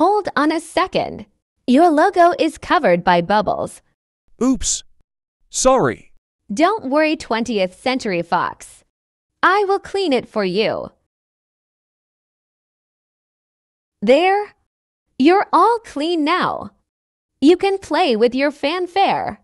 Hold on a second. Your logo is covered by bubbles. Oops. Sorry. Don't worry, 20th Century Fox. I will clean it for you. There. You're all clean now. You can play with your fanfare.